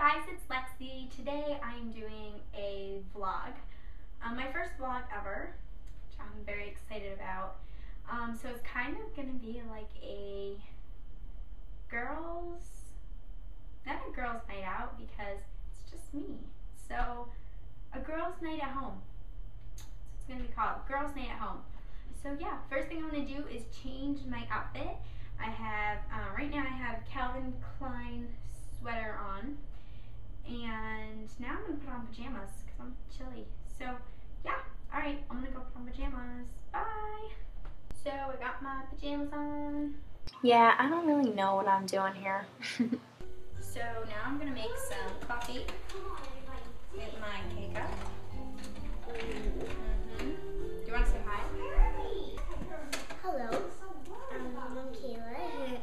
guys, it's Lexi. Today I'm doing a vlog. Um, my first vlog ever, which I'm very excited about. Um, so it's kind of going to be like a girls, not a girls night out because it's just me. So a girls night at home. It's going to be called, girls night at home. So yeah, first thing I'm going to do is change my outfit. I have, uh, right now I have Calvin Klein sweater on. And now I'm going to put on pajamas because I'm chilly. So yeah, alright, I'm going to go put on pajamas. Bye! So I got my pajamas on. Yeah, I don't really know what I'm doing here. so now I'm going to make some coffee with my K-Cup. Mm -hmm. Do you want to say hi? Hello. Um, I'm Kayla.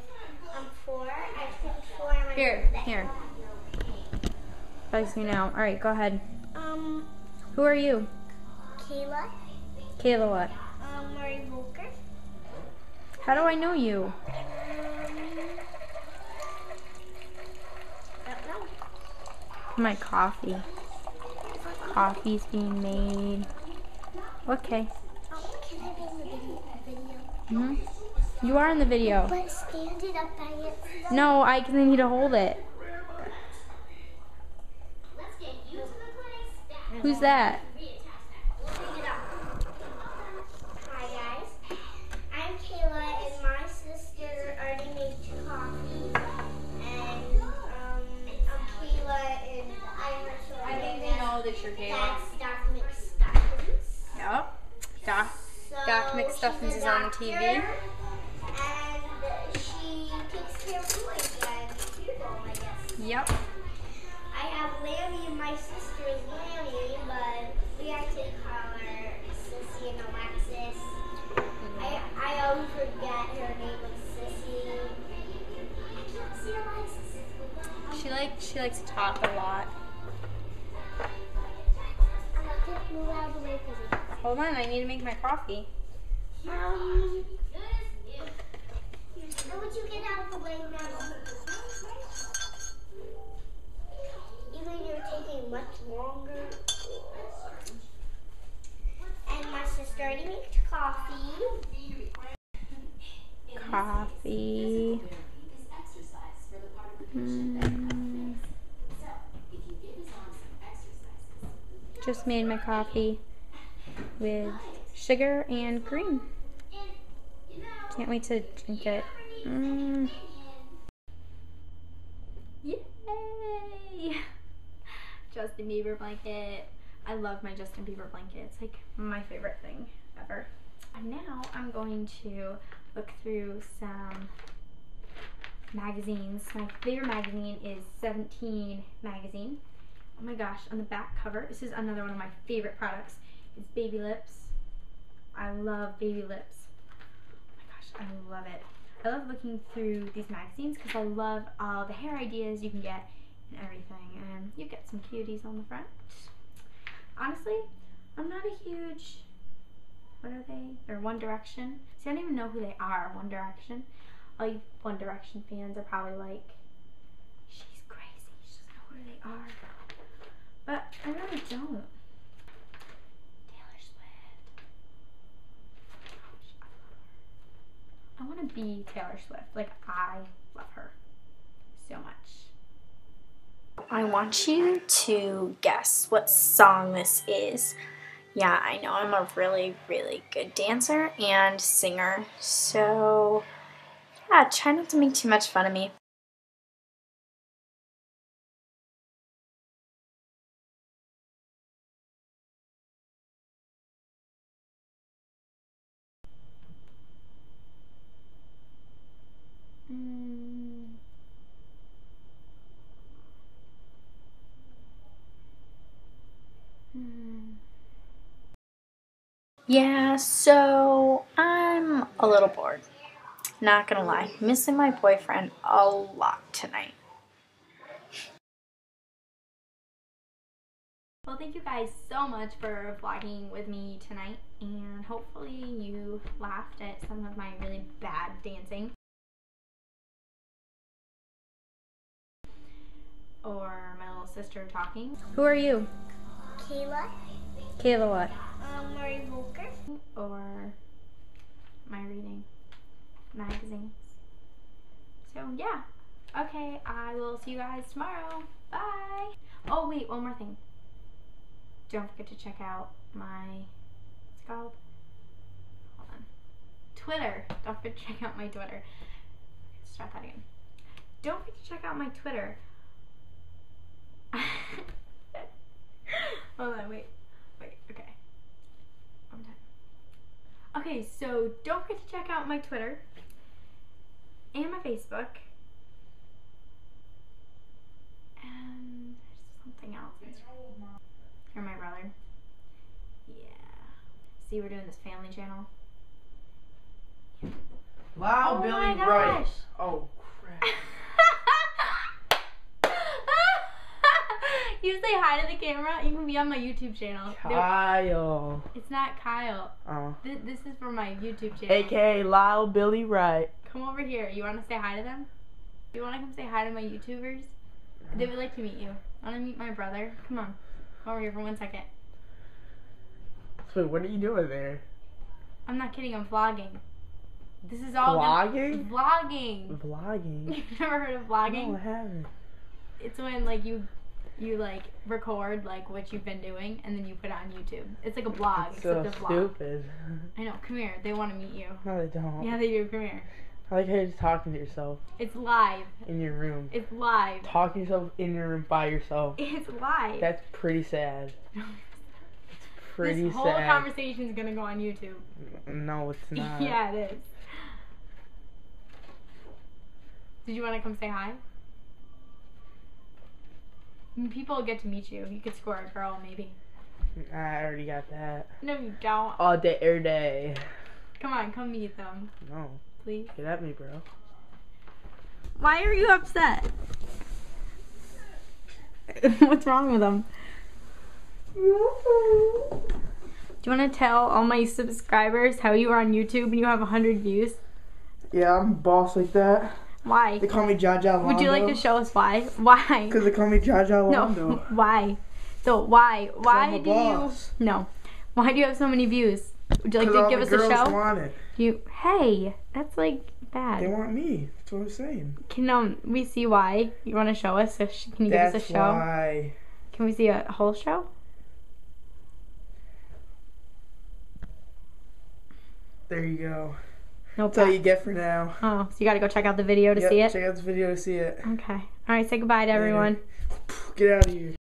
I'm four. I turned four on Here, birthday. here. Face me now. All right, go ahead. Um, Who are you? Kayla. Kayla what? Um, Murray Voelker. How do I know you? Um, don't know. My coffee. Coffee's being made. Okay. Oh, can I be in the video? video? hmm You are in the video. But stand it up by itself. No, I can need to hold it. Who's that? Hi guys, I'm Kayla and my sister already made coffee. And um, I'm Kayla and I'm Rachel. that you're That's Doc McStuffins. Yep. Doc. So Doc McStuffins is on the TV. Have Lammy and my sister is Lammy, but we actually call her Sissy and Alexis. I, I always forget her name was Sissy. I can't see Alexis. She like she likes to talk a lot. Alexis, move out the way, please. Hold on, I need to make my coffee. Um, how would you get out of the way now? Longer. And my sister already made coffee. Coffee. Mm. Just made my coffee with sugar and cream. Can't wait to drink it. Mm. Justin Bieber blanket. I love my Justin Bieber blanket. It's like my favorite thing ever. And now I'm going to look through some magazines. My favorite magazine is 17 magazine. Oh my gosh, on the back cover, this is another one of my favorite products, It's Baby Lips. I love Baby Lips. Oh my gosh, I love it. I love looking through these magazines because I love all the hair ideas you can get and everything. And you get some cuties on the front. Honestly, I'm not a huge, what are they? They're One Direction. See, I don't even know who they are, One Direction. All you One Direction fans are probably like, she's crazy. She doesn't know who they are. But I really don't. Taylor Swift. I want to be Taylor Swift. Like, I love her so much. I want you to guess what song this is. Yeah, I know I'm a really, really good dancer and singer, so yeah, try not to make too much fun of me. Yeah, so I'm a little bored. Not gonna lie, missing my boyfriend a lot tonight. Well, thank you guys so much for vlogging with me tonight, and hopefully you laughed at some of my really bad dancing. Or my little sister talking. Who are you? Kayla, Kayla what? um, Marie Voelker. Or my reading magazines? So yeah. Okay, I will see you guys tomorrow. Bye. Oh wait, one more thing. Don't forget to check out my what's it called? Hold on. Twitter. Don't forget to check out my Twitter. Start that again. Don't forget to check out my Twitter. Hold on, wait. Wait, okay. One time. Okay, so don't forget to check out my Twitter and my Facebook. And there's something else. You're my brother. Yeah. See, we're doing this family channel. Wow, oh Billy my Right. gosh. Oh you say hi to the camera. You can be on my YouTube channel. Kyle. it's not Kyle. Oh. Th- this is for my YouTube channel. AKA Lyle Billy Wright. Come over here. You want to say hi to them? You want to come say hi to my YouTubers? They would like to meet you. Want to meet my brother? Come on. Come over here for one second. So what are you doing there? I'm not kidding. I'm vlogging. This is all Vlogging? vlogging. Vlogging. You've never heard of vlogging? No, I haven't. It's when like you you like record like what you've been doing and then you put it on YouTube. It's like a blog It's except so a vlog. stupid. I know. Come here. They want to meet you. No, they don't. Yeah, they do. Come here. I like how you're just talking to yourself It's live. in your room. It's live. Talking to yourself in your room by yourself. It's live. That's pretty sad. It's pretty this whole sad. conversation is gonna go on YouTube. no, it's not. yeah, it is. Did you want to come say hi? I mean, People get to meet you. You could score a girl, maybe. I already got that. No, you don't. All day, every day. Come on, come meet them, No, please. get at me, bro. Why are you upset? What's wrong with them? Do you want to tell all my subscribers how you are on YouTube and you have 100 views? Yeah, I'm boss like that. Why? They call me Jaja Would you like to show us why? Why? Because they call me Jaja No. Londo. Why? So why? Why do you? No. Why do you have so many views? Would you like to give us a show? Want it. You. Hey, that's like bad. They want me. That's what I'm saying. Can um we see why? You want to show us? So sh- can you give us a show? why. Can we see a whole show? There you go. That's all you get for now. Oh, so you got to go check out the video to Yep, see it. Check out the video to see it. Okay. All right. Say goodbye to everyone. Get out of here.